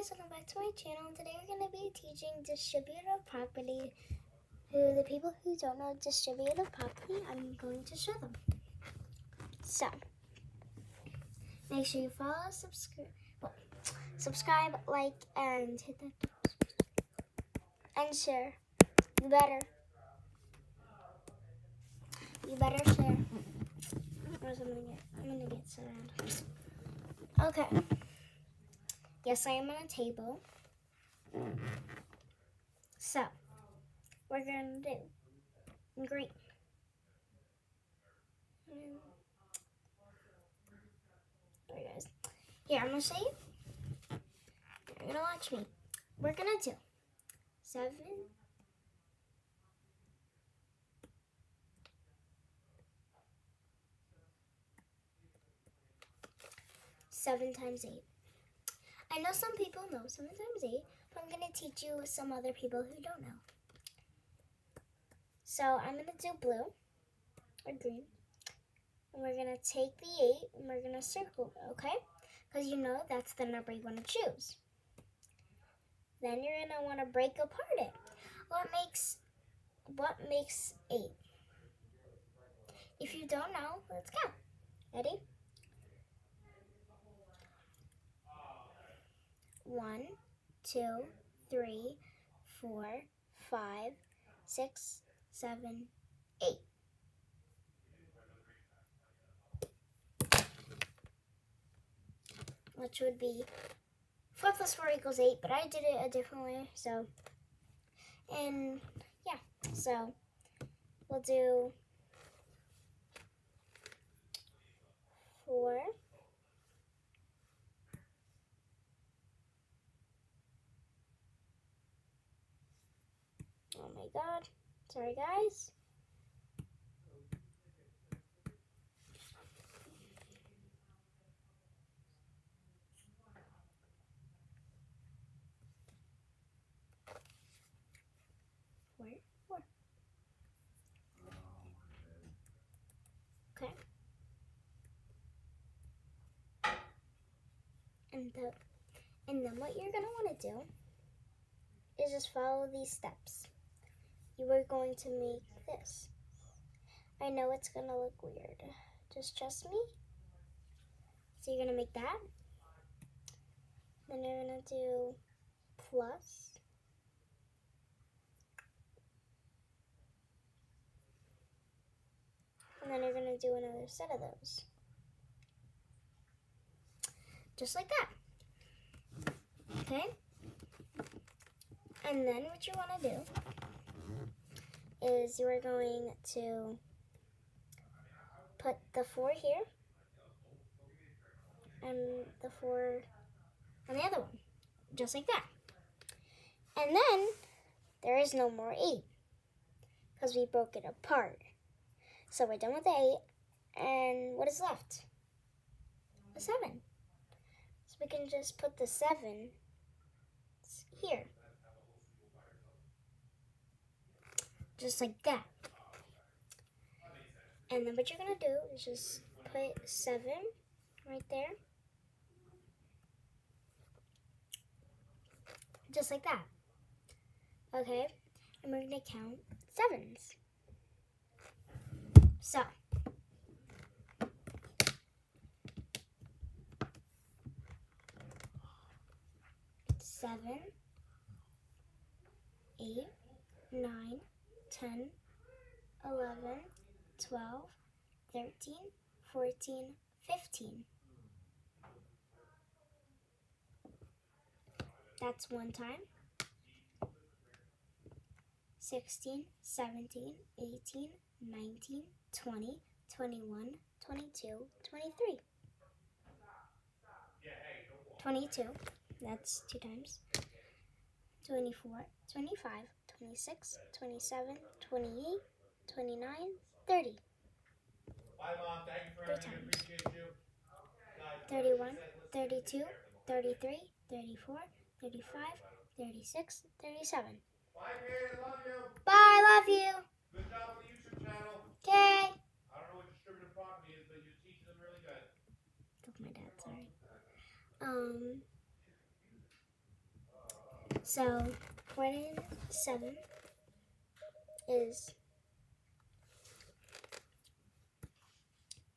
guys, welcome back to my channel. Today we're going to be teaching distributive property. Who the people who don't know distributive property, I'm going to show them. So, make sure you follow, subscribe, well, subscribe, like, and hit that and share. You better. You better share. Or I'm I'm gonna get surrounded. Okay. Yes, I am on a table. So, we're going to do green. There it is. Here, I'm going to show you. You're going to watch me. We're going to do seven. Seven times eight. I know some people know sometimes times eight, but I'm going to teach you some other people who don't know. So I'm going to do blue or green. And we're going to take the eight and we're going to circle it, okay? Because you know that's the number you want to choose. Then you're going to want to break apart it. What makes what makes eight? If you don't know, let's go. Ready? One, two, three, four, five, six, seven, eight. Which would be 4 plus 4 equals 8, but I did it a different way, so, and yeah, so we'll do 4 my god. Sorry, guys. Okay. And the and then what you're gonna want to do is just follow these steps you are going to make this. I know it's going to look weird. Just trust me. So you're going to make that. Then you're to do plus. And then you're going to do another set of those. Just like that. Okay? And then what you want to do is you are going to put the four here and the four on the other one, just like that. And then there is no more eight because we broke it apart. So we're done with the eight, and what is left? The seven. So we can just put the seven here. Just like that. And then what you're going to do is just put 7 right there. Just like that. Okay, and we're going to count sevens. So, seven, eight, nine, 10, 11, 12, 13, 14, 15. That's one time. 16, 17, 18, 19, 20, 21, 22, 23. 22, that's two times. 24, 25, 26, 27, 28, 29, 30. Bye, Mom. Thank you for having me. Appreciate you. 31, 32, 33, 34, 35, 36, 37. Bye, Kate. I love you. Bye. Love you. Good job with the YouTube channel. Okay. I don't know what distributive property is, but you're teaching them really good. That's my dad. Sorry. Um. So 47 is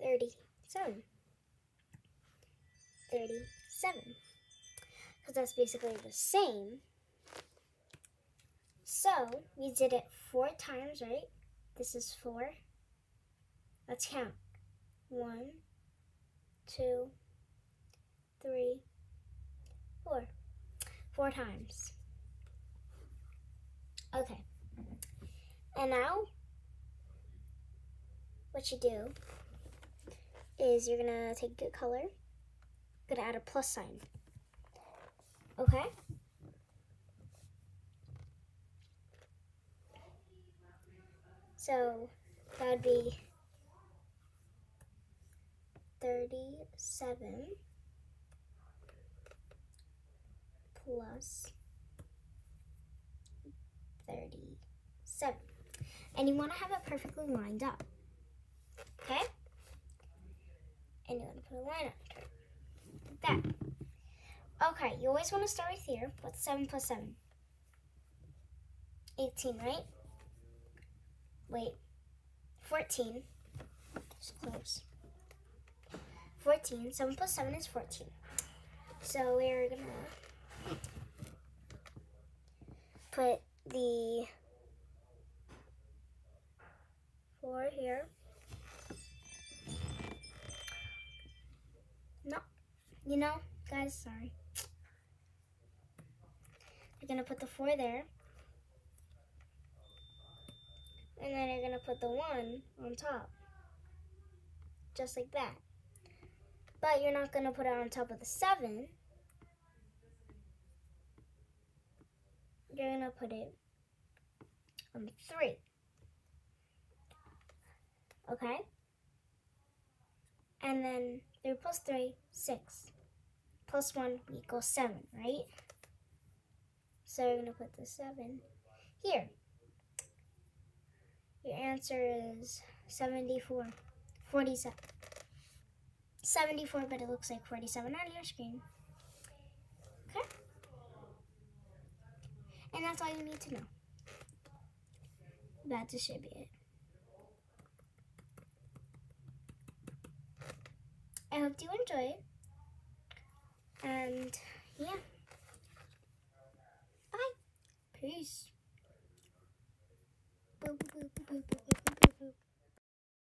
37. 37. Because that's basically the same. So we did it four times, right? This is four. Let's count. One, two, three, four. Four times. Okay. And now, what you do is you're gonna take good color, gonna add a plus sign. Okay? So that would be 37 plus 37. And you want to have it perfectly lined up. Okay? And you want to put a line it. Like that. Okay, you always want to start with here. What's 7 plus 7? 18, right? Wait. 14. It's close. 14. 7 plus 7 is 14. So we're going to put the 4 here. No. You know, guys, sorry. Going to put the 4 there. And then you're to put the 1 on top. Just like that. But you're not to put it on top of the 7. You're to put it on the 3. Okay? And then 3 plus 3, 6. Plus 1 equals 7, right? So you're to put the 7 here. Your answer is 74. 47. 74, but it looks like 47 on your screen. Okay? And that's all you need to know about distributed. I hope you enjoy it. And yeah. Bye. Peace.